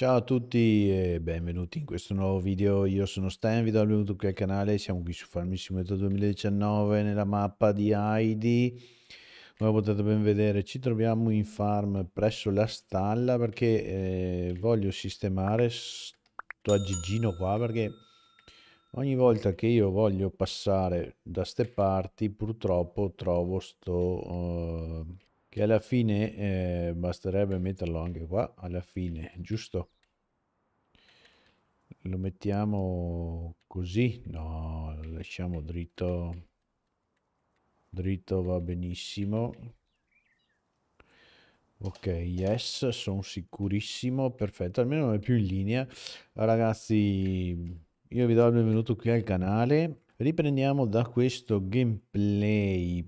Ciao a tutti e benvenuti in questo nuovo video, io sono Stan, vi do il benvenuto qui al canale, siamo qui su Farming Simulator 2019 nella mappa di Heidi. Come potete ben vedere ci troviamo in farm presso la stalla perché eh, voglio sistemare sto aggeggino qua perché ogni volta che io voglio passare da ste parti purtroppo trovo sto... Uh, che alla fine eh, basterebbe metterlo anche qua alla fine giusto? Lo mettiamo così? No lo lasciamo dritto. Dritto va benissimo. Ok yes sono sicurissimo perfetto almeno non è più in linea. Ragazzi io vi do il benvenuto qui al canale. Riprendiamo da questo gameplay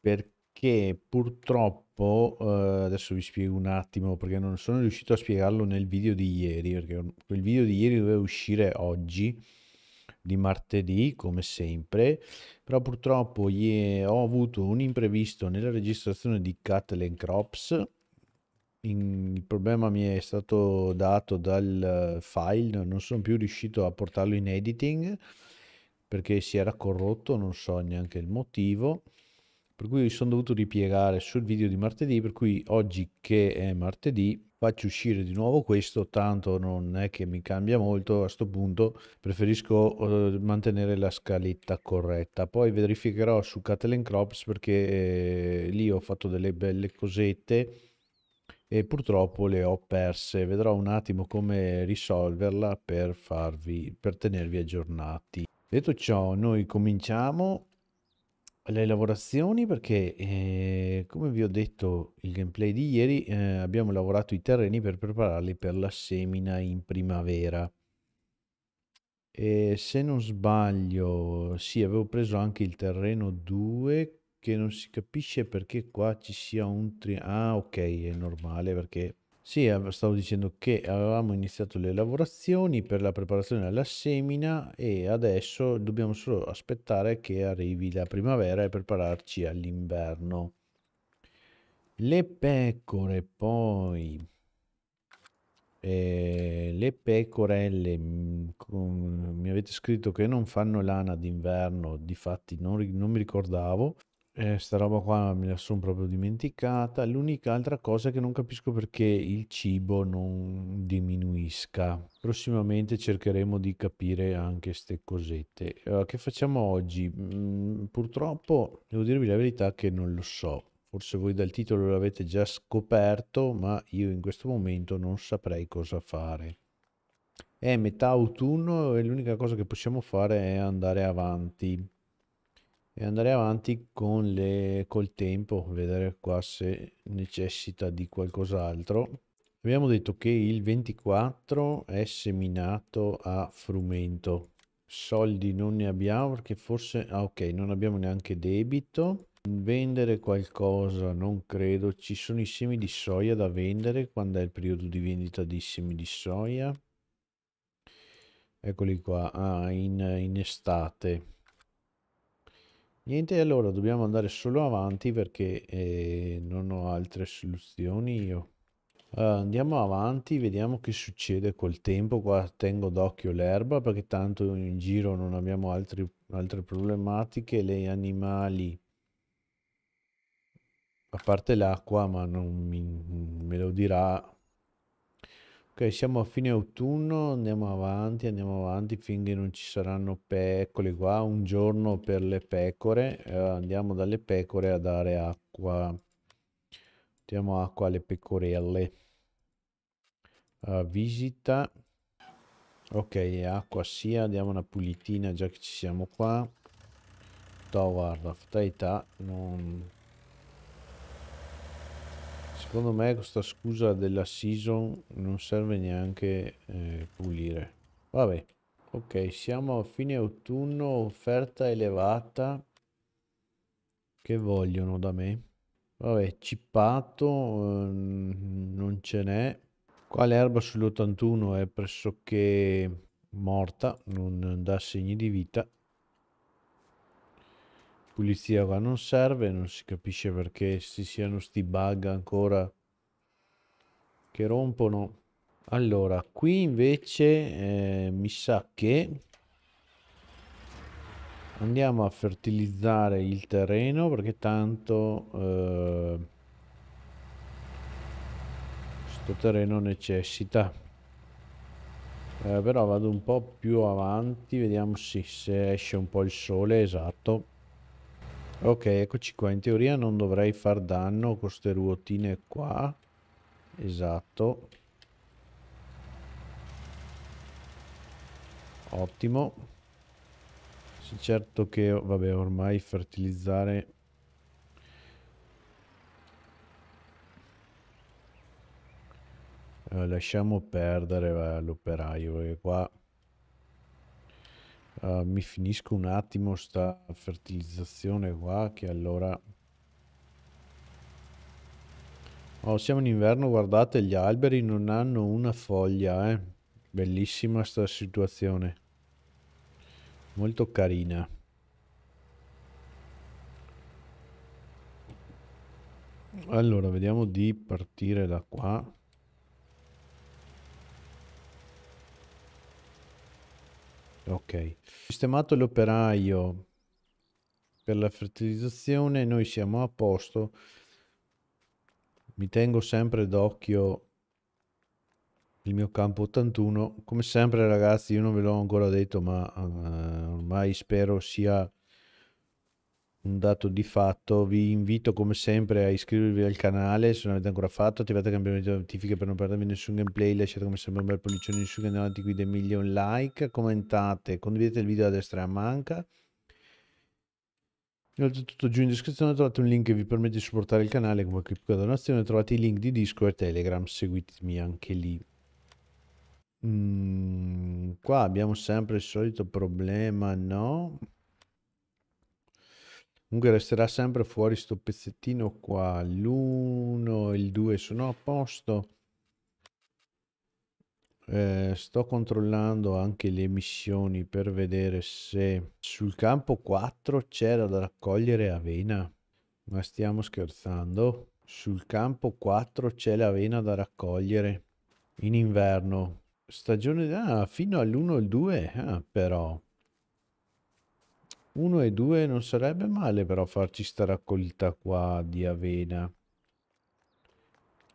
perché che purtroppo, eh, adesso vi spiego un attimo perché non sono riuscito a spiegarlo nel video di ieri, perché quel video di ieri doveva uscire oggi, di martedì, come sempre, però purtroppo ho avuto un imprevisto nella registrazione di Cattle Crops, in, il problema mi è stato dato dal file, non sono più riuscito a portarlo in editing perché si era corrotto, non so neanche il motivo per cui sono dovuto ripiegare sul video di martedì, per cui oggi che è martedì faccio uscire di nuovo questo, tanto non è che mi cambia molto, a questo punto preferisco uh, mantenere la scaletta corretta. Poi verificherò su Cattle Crops perché eh, lì ho fatto delle belle cosette e purtroppo le ho perse. Vedrò un attimo come risolverla per farvi per tenervi aggiornati. Detto ciò, noi cominciamo le lavorazioni perché eh, come vi ho detto il gameplay di ieri eh, abbiamo lavorato i terreni per prepararli per la semina in primavera. E se non sbaglio sì avevo preso anche il terreno 2 che non si capisce perché qua ci sia un tri ah ok è normale perché sì, stavo dicendo che avevamo iniziato le lavorazioni per la preparazione alla semina e adesso dobbiamo solo aspettare che arrivi la primavera e prepararci all'inverno. Le pecore poi, eh, le pecorelle, mm, mi avete scritto che non fanno lana d'inverno, difatti non, non mi ricordavo. Eh, sta roba qua me la sono proprio dimenticata. L'unica altra cosa è che non capisco perché il cibo non diminuisca. Prossimamente cercheremo di capire anche queste cosette. Uh, che facciamo oggi? Mm, purtroppo devo dirvi la verità che non lo so. Forse voi dal titolo l'avete già scoperto, ma io in questo momento non saprei cosa fare. È metà autunno e l'unica cosa che possiamo fare è andare avanti e andare avanti con le, col tempo, vedere qua se necessita di qualcos'altro. Abbiamo detto che il 24 è seminato a frumento. Soldi non ne abbiamo perché forse... Ah ok, non abbiamo neanche debito. Vendere qualcosa non credo. Ci sono i semi di soia da vendere. Quando è il periodo di vendita di semi di soia? Eccoli qua. Ah, in, in estate. Niente, allora dobbiamo andare solo avanti perché eh, non ho altre soluzioni io. Allora, andiamo avanti, vediamo che succede col tempo. Qua tengo d'occhio l'erba perché tanto in giro non abbiamo altri, altre problematiche. Le animali, a parte l'acqua, ma non mi, me lo dirà Ok, siamo a fine autunno, andiamo avanti, andiamo avanti finché non ci saranno pecore qua, un giorno per le pecore, eh, andiamo dalle pecore a dare acqua, diamo acqua alle pecorelle. Uh, visita, ok, acqua sia, diamo una pulitina già che ci siamo qua. No, guarda, fatalità, non Secondo me questa scusa della season non serve neanche eh, pulire. Vabbè, ok, siamo a fine autunno, offerta elevata. Che vogliono da me? Vabbè, cippato eh, non ce n'è. Qua l'erba sull'81 è pressoché morta, non dà segni di vita pulizia qua non serve, non si capisce perché ci siano sti bug ancora che rompono. Allora, qui invece eh, mi sa che andiamo a fertilizzare il terreno perché tanto eh, sto terreno necessita. Eh, però vado un po' più avanti, vediamo sì, se esce un po' il sole, esatto. Ok, eccoci qua. In teoria non dovrei far danno con queste ruotine qua. Esatto. Ottimo. Sì, certo che, vabbè, ormai fertilizzare... Eh, lasciamo perdere l'operaio, perché qua... Uh, mi finisco un attimo sta fertilizzazione qua che allora oh siamo in inverno guardate gli alberi non hanno una foglia eh. Bellissima sta situazione. Molto carina. Allora vediamo di partire da qua ok. Sistemato l'operaio per la fertilizzazione noi siamo a posto. Mi tengo sempre d'occhio il mio campo 81 come sempre ragazzi io non ve l'ho ancora detto ma uh, ormai spero sia un dato di fatto vi invito come sempre a iscrivervi al canale se non l'avete ancora fatto attivate il campanello di notifiche per non perdervi nessun gameplay lasciate come sempre un bel pollicione in su che andiamo avanti qui dei milioni like commentate condividete il video a destra e a manca Oltretutto giù in descrizione trovate un link che vi permette di supportare il canale come piccola donazione, trovate i link di Discord e Telegram, seguitemi anche lì. Mm, qua abbiamo sempre il solito problema, no? Comunque resterà sempre fuori sto pezzettino qua. L'1 e il 2 sono a posto. Eh, sto controllando anche le missioni per vedere se sul campo 4 c'era da raccogliere avena. Ma stiamo scherzando? Sul campo 4 c'è l'avena da raccogliere in inverno. Stagione ah, fino all'1 e il 2, ah, però. 1 e 2 non sarebbe male però farci sta raccolta qua di avena.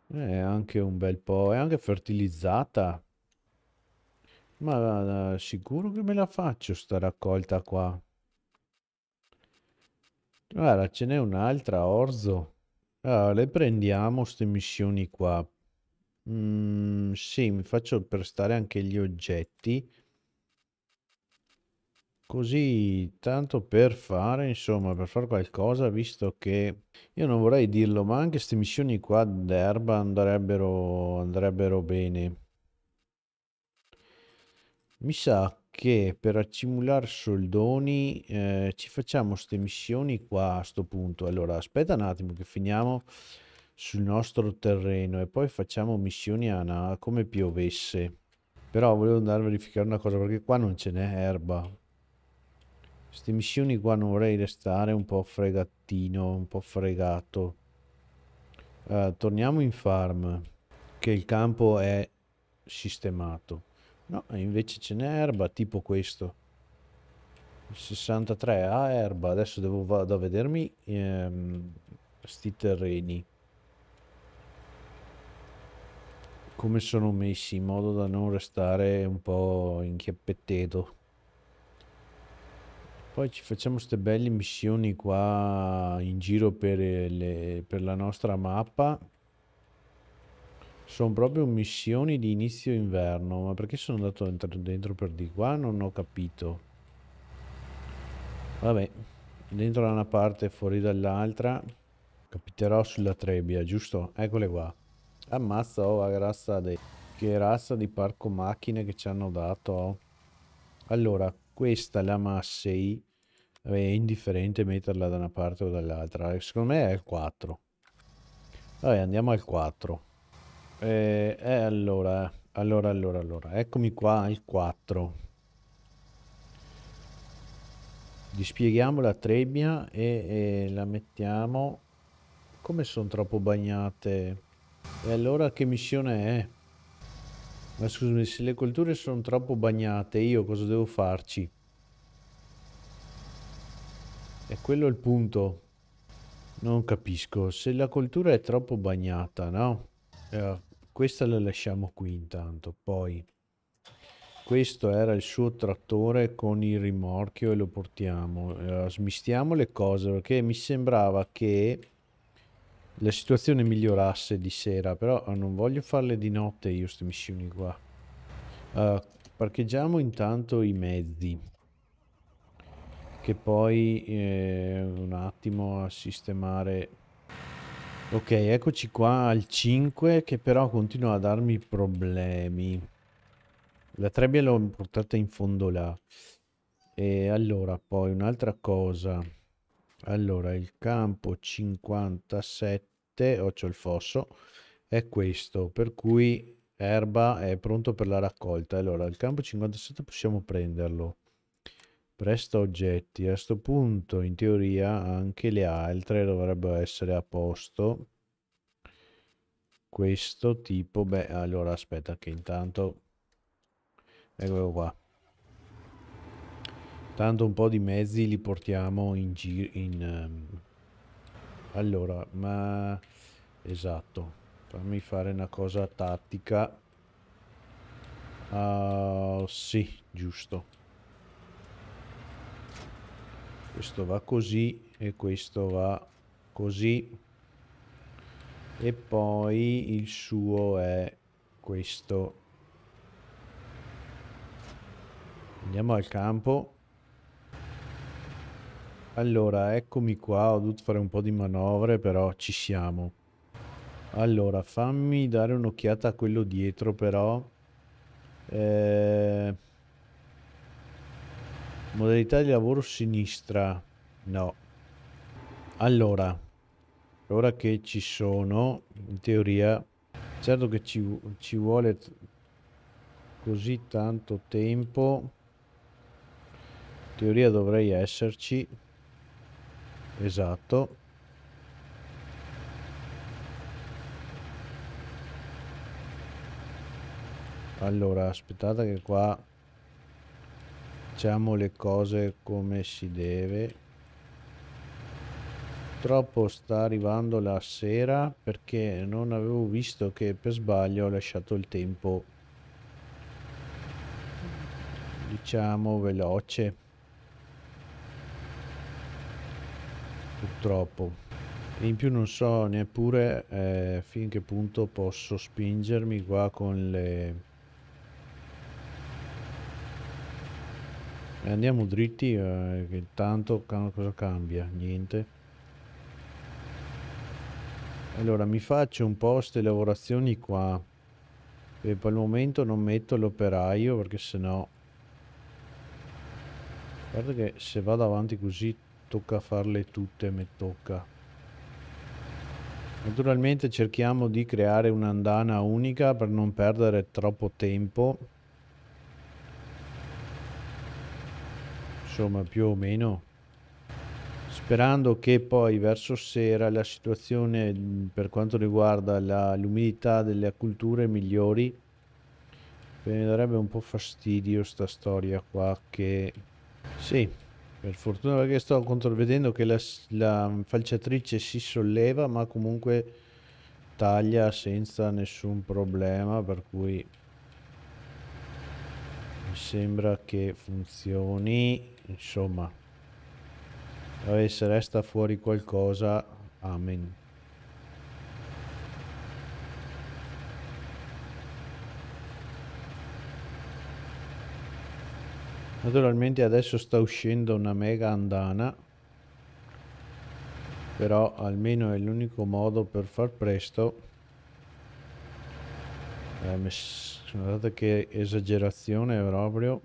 È anche un bel po', è anche fertilizzata. Ma sicuro che me la faccio sta raccolta qua. Guarda, ce n'è un'altra, Orzo. Allora, le prendiamo queste missioni qua. Mm, sì, mi faccio prestare anche gli oggetti. Così, tanto per fare, insomma, per fare qualcosa, visto che io non vorrei dirlo, ma anche queste missioni qua d'erba andrebbero, andrebbero bene. Mi sa che per accumulare soldoni eh, ci facciamo queste missioni qua a sto punto. Allora, aspetta un attimo che finiamo sul nostro terreno e poi facciamo missioni a come piovesse. Però volevo andare a verificare una cosa perché qua non ce n'è erba. Queste missioni qua non vorrei restare un po' fregattino, un po' fregato. Uh, torniamo in farm, che il campo è sistemato. No, invece ce n'è erba, tipo questo. Il 63 ha erba, adesso devo vado a vedermi ehm, sti terreni. Come sono messi in modo da non restare un po' inchiappetteto. Poi ci facciamo queste belle missioni qua in giro per, le, per la nostra mappa. Sono proprio missioni di inizio inverno, ma perché sono andato dentro per di qua? Non ho capito. Vabbè, dentro da una parte e fuori dall'altra. Capiterò sulla trebbia, giusto? Eccole qua. Ammazza, oh, la razza di... Che razza di parco macchine che ci hanno dato, oh. Allora, questa la Massey è indifferente metterla da una parte o dall'altra. Secondo me è il 4 vabbè andiamo al 4 e eh, allora allora allora allora eccomi qua il 4 dispieghiamo la trebbia e, e la mettiamo. Come sono troppo bagnate? E allora che missione è Ma scusami, se le colture sono troppo bagnate, io cosa devo farci? È quello il punto. Non capisco. Se la coltura è troppo bagnata, no? Eh, questa la lasciamo qui intanto. Poi, questo era il suo trattore con il rimorchio e lo portiamo. Eh, smistiamo le cose perché mi sembrava che la situazione migliorasse di sera, però non voglio farle di notte io queste missioni qua. Uh, parcheggiamo intanto i mezzi che poi eh, un attimo a sistemare. Ok eccoci qua al 5 che però continua a darmi problemi. La trebbia l'ho portata in fondo là. E allora poi un'altra cosa allora il campo 57 oh c'ho il fosso è questo per cui erba è pronto per la raccolta. Allora il campo 57 possiamo prenderlo. Presta oggetti. A questo punto in teoria anche le altre dovrebbero essere a posto. Questo tipo beh allora aspetta che intanto eccolo qua tanto un po' di mezzi li portiamo in giro in um... allora ma esatto fammi fare una cosa tattica. Uh, sì giusto. Questo va così e questo va così. E poi il suo è questo. Andiamo al campo allora, eccomi qua, ho dovuto fare un po' di manovre, però ci siamo. Allora, fammi dare un'occhiata a quello dietro, però. Eh... Modalità di lavoro sinistra. No. Allora, ora che ci sono, in teoria, certo che ci, ci vuole così tanto tempo. In teoria dovrei esserci. Esatto. Allora, aspettate che qua facciamo le cose come si deve. Purtroppo sta arrivando la sera perché non avevo visto che per sbaglio ho lasciato il tempo diciamo veloce. Purtroppo. In più non so neppure eh, fin che punto posso spingermi qua con le andiamo dritti eh, che tanto cosa cambia? Niente. Allora mi faccio un po' queste lavorazioni qua e per il momento non metto l'operaio perché sennò guarda che se vado avanti così tocca farle tutte, mi tocca. Naturalmente cerchiamo di creare un'andana unica per non perdere troppo tempo. Insomma, più o meno. Sperando che poi verso sera la situazione per quanto riguarda l'umidità delle culture migliori. Mi darebbe un po' fastidio sta storia qua che... Sì, per fortuna perché sto controvedendo che la, la falciatrice si solleva ma comunque taglia senza nessun problema per cui mi sembra che funzioni insomma. Se resta fuori qualcosa amen Naturalmente adesso sta uscendo una mega andana però almeno è l'unico modo per far presto eh, guardate che esagerazione proprio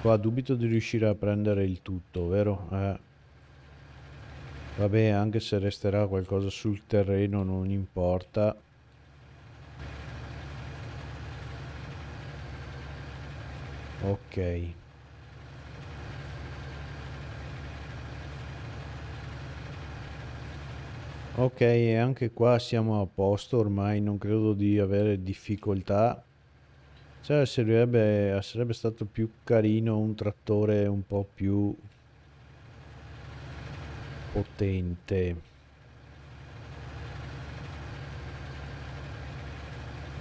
qua dubito di riuscire a prendere il tutto vero? Eh. vabbè anche se resterà qualcosa sul terreno non importa ok Ok, e anche qua siamo a posto, ormai non credo di avere difficoltà. Cioè, servirebbe, sarebbe stato più carino un trattore un po' più potente.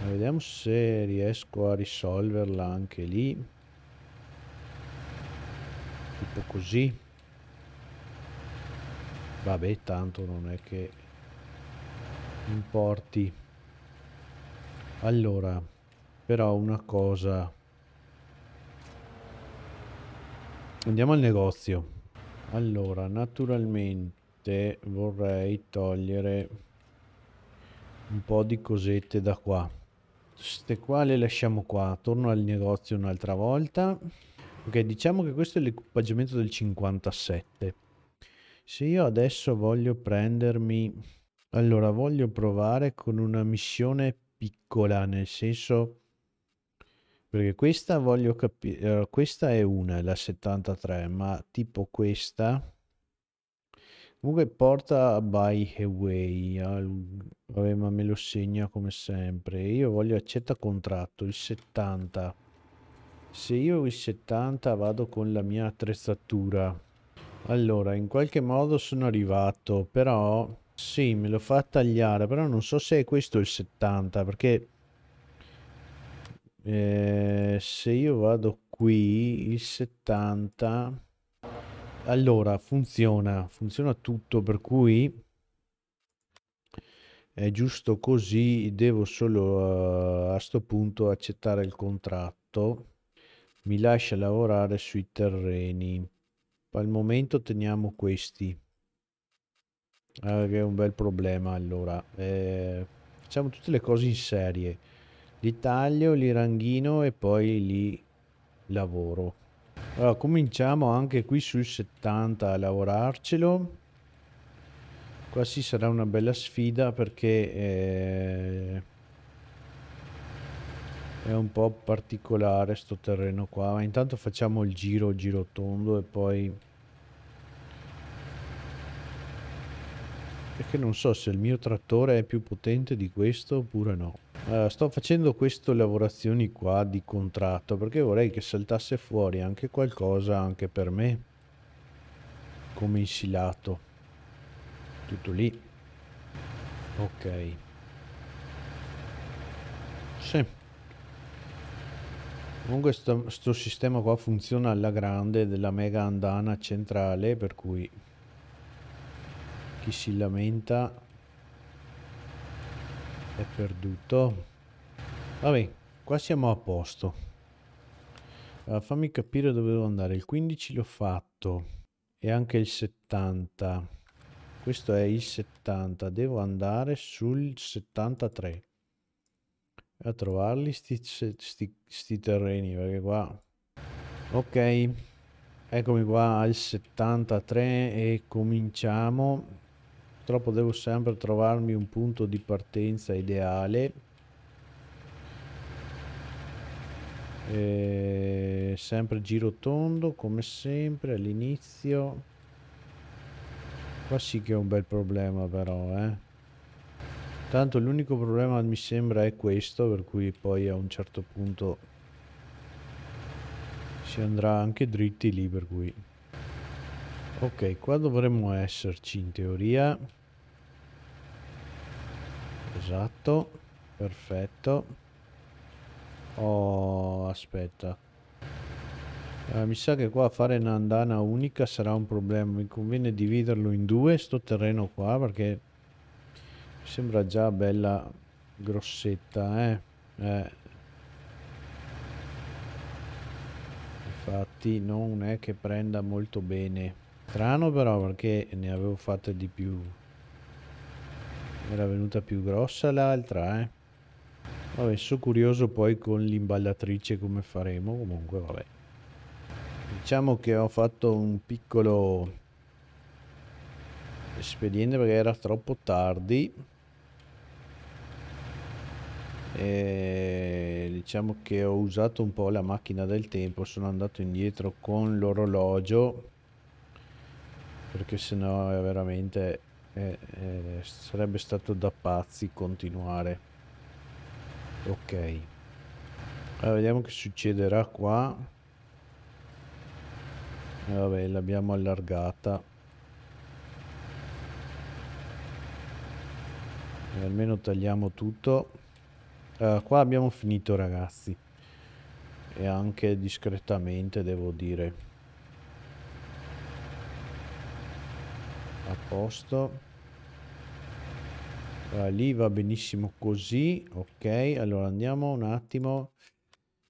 Vediamo se riesco a risolverla anche lì. Così. Vabbè, tanto non è che importi. Allora, però una cosa. Andiamo al negozio. Allora, naturalmente vorrei togliere un po' di cosette da qua. Queste qua le lasciamo qua. Torno al negozio un'altra volta. Ok, diciamo che questo è l'equipaggiamento del 57. Se io adesso voglio prendermi... Allora, voglio provare con una missione piccola, nel senso... Perché questa voglio capire... Uh, questa è una, la 73, ma tipo questa... Comunque porta By Away, vabbè ma me lo segna come sempre. Io voglio accetta contratto, il 70. Se io il 70 vado con la mia attrezzatura. Allora, in qualche modo sono arrivato, però sì, me lo fa tagliare, però non so se è questo il 70, perché eh, se io vado qui, il 70, allora funziona, funziona tutto, per cui è giusto così, devo solo uh, a sto punto accettare il contratto, mi lascia lavorare sui terreni. Al momento teniamo questi. Eh, che è un bel problema allora. Eh, facciamo tutte le cose in serie. Li taglio, li ranghino e poi li lavoro. Allora, cominciamo anche qui sul 70 a lavorarcelo. Qua sì sarà una bella sfida perché eh, è un po' particolare sto terreno qua ma intanto facciamo il giro il giro tondo e poi perché non so se il mio trattore è più potente di questo oppure no. Uh, sto facendo queste lavorazioni qua di contratto perché vorrei che saltasse fuori anche qualcosa anche per me come insilato. Tutto lì. Ok. Sì Comunque sto, sto sistema qua funziona alla grande della mega andana centrale per cui chi si lamenta è perduto. Vabbè, qua siamo a posto. Allora, fammi capire dove devo andare. Il 15 l'ho fatto e anche il 70. Questo è il 70. Devo andare sul 73 a trovarli sti, sti, sti terreni perché qua ok eccomi qua al 73 e cominciamo. Purtroppo devo sempre trovarmi un punto di partenza ideale. E sempre giro tondo come sempre all'inizio. Qua sì che è un bel problema però eh Tanto l'unico problema mi sembra è questo, per cui poi a un certo punto si andrà anche dritti lì, per cui... Ok, qua dovremmo esserci in teoria. Esatto, perfetto. Oh, aspetta. Eh, mi sa che qua fare un'andana unica sarà un problema. Mi conviene dividerlo in due, sto terreno qua, perché sembra già bella grossetta eh? eh. Infatti non è che prenda molto bene. Strano però perché ne avevo fatte di più. Era venuta più grossa l'altra eh? Vabbè sono curioso poi con l'imballatrice come faremo. Comunque vabbè. Diciamo che ho fatto un piccolo espediente perché era troppo tardi e diciamo che ho usato un po' la macchina del tempo sono andato indietro con l'orologio perché sennò è veramente eh, eh, sarebbe stato da pazzi continuare. Ok. Allora, vediamo che succederà qua. Eh, vabbè, l'abbiamo allargata. E almeno tagliamo tutto. Uh, qua abbiamo finito ragazzi. E anche discretamente devo dire. A posto. Uh, lì va benissimo così. Ok, allora andiamo un attimo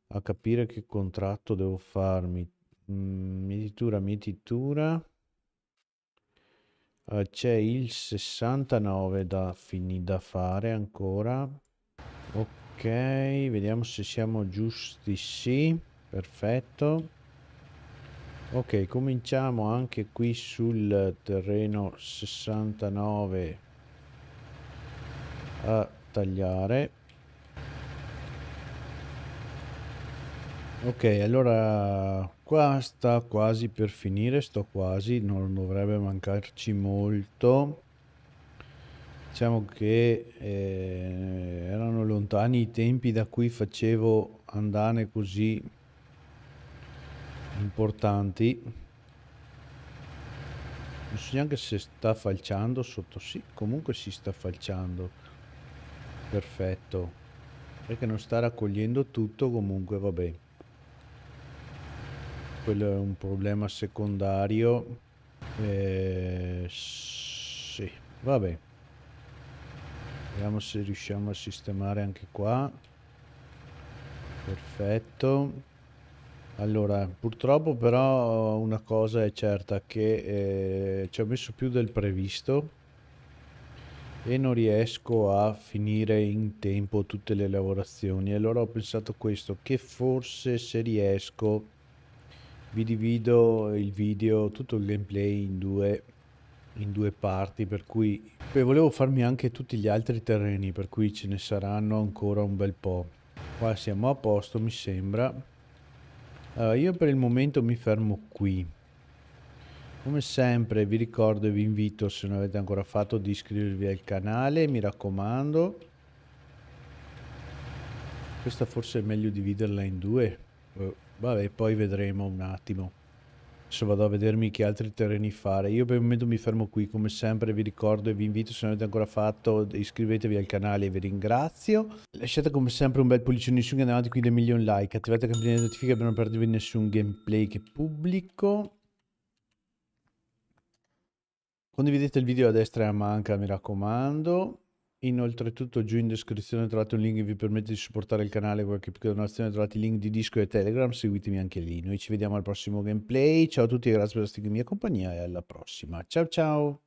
a capire che contratto devo farmi. Mm, mietitura, mietitura. Uh, c'è il 69 da, da fare ancora. Ok, vediamo se siamo giusti. Sì, perfetto. Ok, cominciamo anche qui sul terreno 69 a tagliare. Ok, allora qua sta quasi per finire, sto quasi, non dovrebbe mancarci molto. Diciamo che eh, erano lontani i tempi da cui facevo andane così importanti. Non so neanche se sta falciando sotto, sì, comunque si sta falciando. Perfetto. Perché non sta raccogliendo tutto, comunque va bene quello è un problema secondario eh, sì vabbè vediamo se riusciamo a sistemare anche qua. Perfetto. Allora purtroppo però una cosa è certa che eh, ci ho messo più del previsto e non riesco a finire in tempo tutte le lavorazioni. Allora ho pensato questo che forse se riesco vi divido il video, tutto il gameplay in due, in due parti, per cui poi volevo farmi anche tutti gli altri terreni, per cui ce ne saranno ancora un bel po'. Qua siamo a posto, mi sembra. Allora, io per il momento mi fermo qui. Come sempre vi ricordo e vi invito, se non avete ancora fatto, di iscrivervi al canale, mi raccomando. Questa forse è meglio dividerla in due. Oh. Vabbè, poi vedremo un attimo. Adesso vado a vedermi che altri terreni fare. Io per il momento mi fermo qui, come sempre vi ricordo e vi invito, se non avete ancora fatto, iscrivetevi al canale vi ringrazio. Lasciate come sempre un bel pollicione in su, andate avanti qui del milion like, attivate la campanella di notifiche per non perdervi nessun gameplay che pubblico. Condividete il video a destra e a manca, mi raccomando. Inoltre tutto giù in descrizione trovate un link che vi permette di supportare il canale, qualche piccola donazione, trovate i link di Discord e Telegram, seguitemi anche lì. Noi ci vediamo al prossimo gameplay, ciao a tutti grazie per la mia compagnia e alla prossima. Ciao ciao!